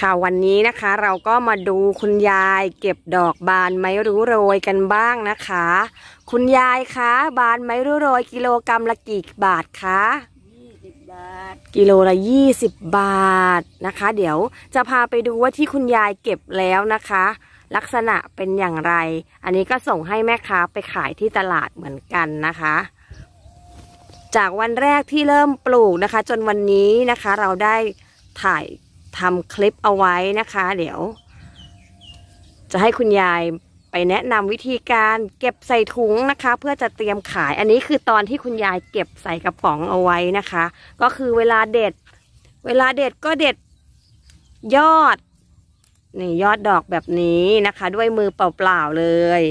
ค่ะวันนี้นะคะเราก็มาดูคุณยายเก็บดอกบานไม้รู้โรยกันบ้างนะคะ คุณยายคะบานไม้รู้โรยกิโลกรรัมละกี่บาทคะยี่สิบบาท กิโลละยี่สิบบาทนะคะ เดี๋ยวจะพาไปดูว่าที่คุณยายเก็บแล้วนะคะ ลักษณะเป็นอย่างไร อันนี้ก็ส่งให้แม่ค้าไปขายที่ตลาดเหมือนกันนะคะ จากวันแรกที่เริ่มปลูกนะคะ จนวันนี้นะคะเราได้ถ่าย ทำคลิปเอาไว้นะคะ เดี๋ยว จะให้คุณยายไปแนะนำวิธีการเก็บใส่ถุงนะคะ เพื่อจะเตรียมขายอันนี้คือตอนที่คุณยายเก็บใส่กระป๋องเอาไว้นะคะ ก็คือเวลาเด็ด เวลาเด็ดก็เด็ดยอดนี่ยอดดอกแบบนี้นะคะ ด้วยมือเปล่าๆเลย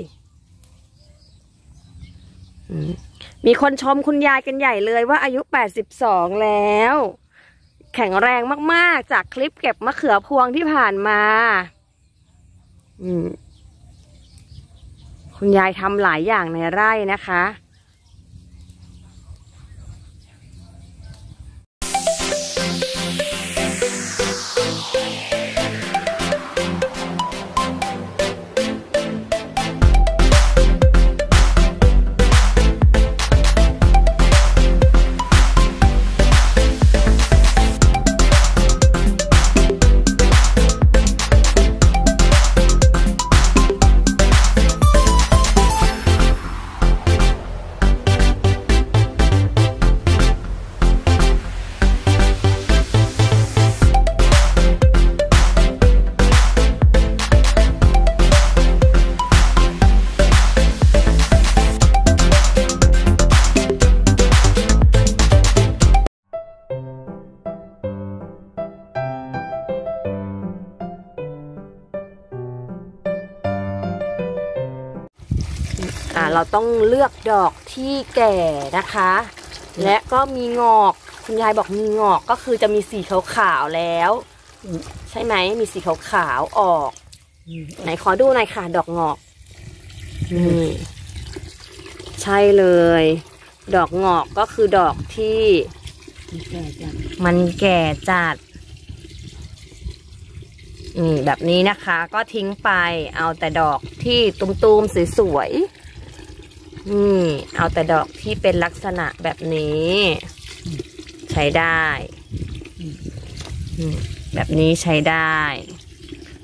มีคนชมคุณยายกันใหญ่เลยว่าอายุ 82 แล้ว แข็งแรงมากๆ จากคลิปเก็บมะเขือพวงที่ผ่านมา อืมคุณยายทำหลายอย่างในไร่นะคะ อ่าเราต้องเลือกดอกที่แก่นะคะ และก็มีงอกคุณยายบอกมีงอกก็คือจะมีสีขาวๆแล้วอืมใช่ไหมมีสีขาวๆออก ไหนขอดูหน่อยค่ะ ดอกงอกนี่ใช่เลย ดอกงอกก็คือดอกที่มีแก่จังมันแก่จัดอืมแบบนี้นะคะก็ทิ้งไปเอาแต่ดอกที่ตุมๆสวยๆ นี่ เอาแต่ดอกที่เป็นลักษณะแบบนี้ ใช้ได้อืมแบบนี้ใช้ได้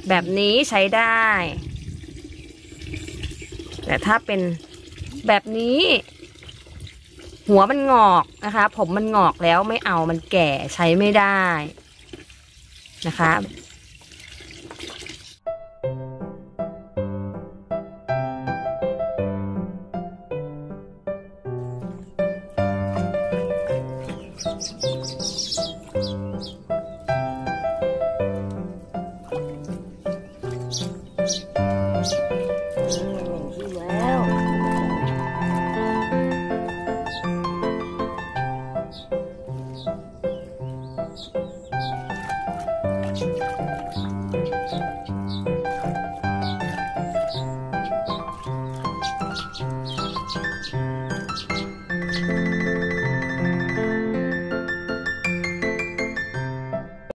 แบบนี้ใช้ได้ แต่ถ้าเป็นแบบนี้ หัวมันงอกนะคะ ผมมันงอกแล้วไม่เอามันแก่ใช้ไม่ได้นะคะ